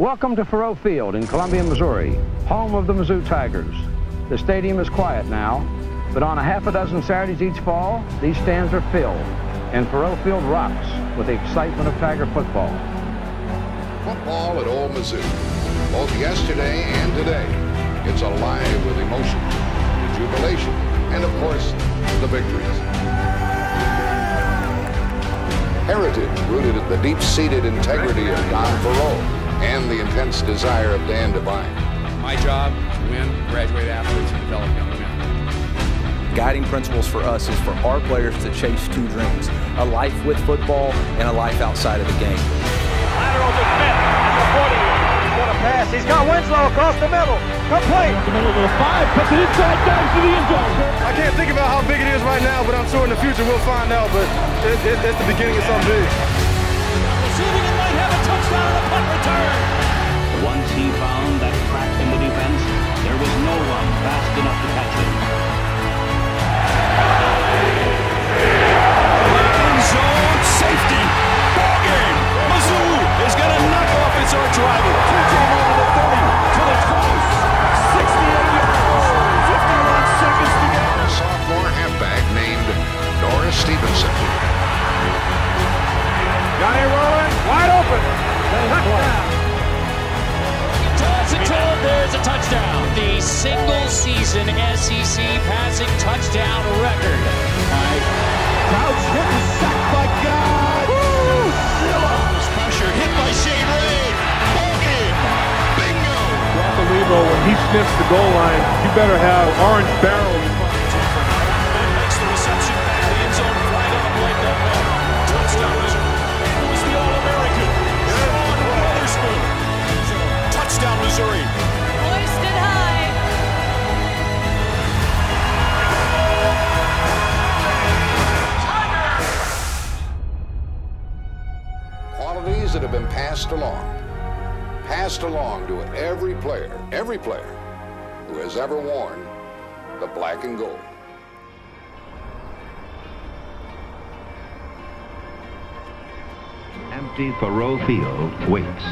Welcome to Faurot Field in Columbia, Missouri, home of the Mizzou Tigers. The stadium is quiet now, but on a half a dozen Saturdays each fall, these stands are filled, and Faurot Field rocks with the excitement of Tiger football. Football at Old Mizzou, both yesterday and today, it's alive with emotion, the jubilation, and of course, the victories. Heritage rooted in the deep-seated integrity of Don Faurot and the intense desire of Dan Devine. My job to win, graduate athletes, and develop young men guiding principles for us is for our players to chase two dreams a life with football and a life outside of the game. Lateral to Smith at the 40. What a pass. He's got Winslow across the middle. Complete. The middle of the five. Puts it inside down to the end zone. I can't think about how big it is right now, but I'm sure in the future we'll find out. But it, it, it's the beginning of something big. Receiving and might touchdown. Single season SEC passing touchdown record. Crouch hit and sacked by God. Woo! Pressure hit by Shane Ray. Ball game. Bingo. Lebo, when he sniffs the goal line, you better have orange barrels. Qualities that have been passed along. Passed along to every player, every player who has ever worn the black and gold. Empty Faurot Field waits,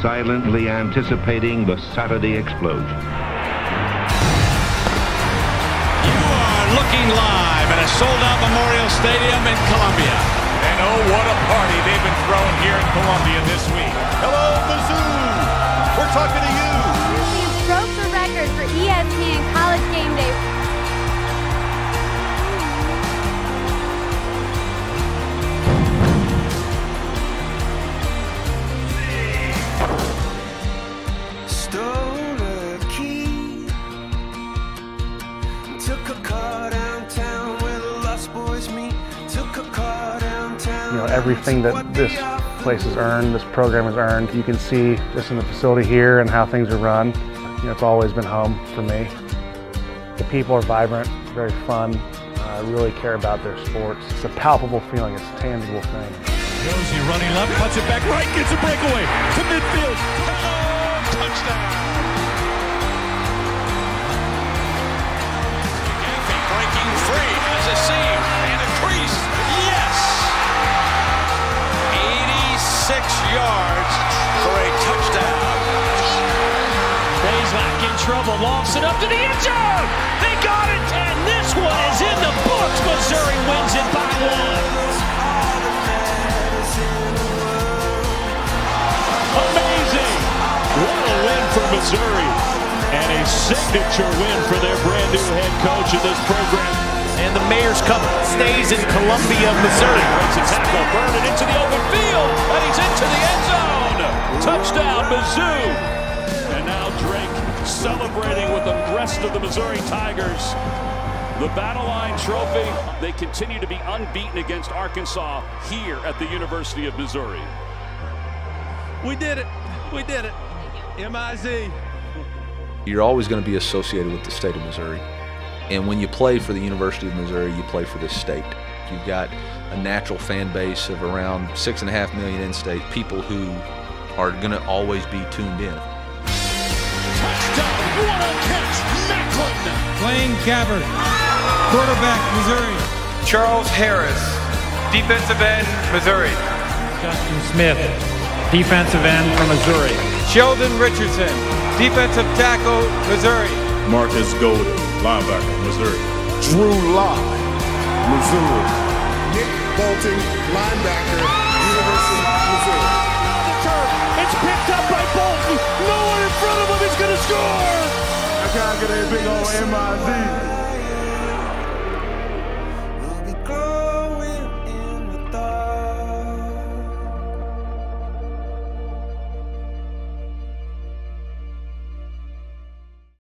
silently anticipating the Saturday explosion. You are looking live at a sold-out Memorial Stadium in Columbia. And oh, what a party they've been throwing here in Columbia this week. Hello, Mizzou. We're talking to you. We broke the record for ESPN College Game Day. Stole a key. Took a car downtown where the lost boys meet. Took a car downtown. You know everything that this place has earned, this program has earned. You can see just in the facility here and how things are run. You know, it's always been home for me. The people are vibrant, very fun, uh, really care about their sports. It's a palpable feeling, it's a tangible thing. Josey running left, cuts it back right, gets a breakaway to midfield. Oh, touchdown. Breaking free, in trouble. Lofts it up to the end zone. They got it. And this one is in the books. Missouri wins it by one. Amazing! What a win for Missouri. And a signature win for their brand new head coach in this program. And the Mayor's Cup stays in Columbia, Missouri. Breaks a tackle, burn it into the open field, and he's into the end zone. Touchdown, Mizzou. And now Drake celebrating with the rest of the Missouri Tigers. The Battle Line Trophy, they continue to be unbeaten against Arkansas here at the University of Missouri. We did it. We did it. M-I-Z. You're always going to be associated with the state of Missouri. And when you play for the University of Missouri, you play for this state. You've got a natural fan base of around six and a half million in-state people who are going to always be tuned in. Touchdown! What a catch! Maclin! Blaine Gabbert, quarterback, Missouri. Charles Harris, defensive end, Missouri. Justin Smith, defensive end from Missouri. Sheldon Richardson, defensive tackle, Missouri. Marcus Golden, linebacker, Missouri. Drew Lock, Missouri. Nick Bolton, linebacker, University of Missouri. A big old MIZ.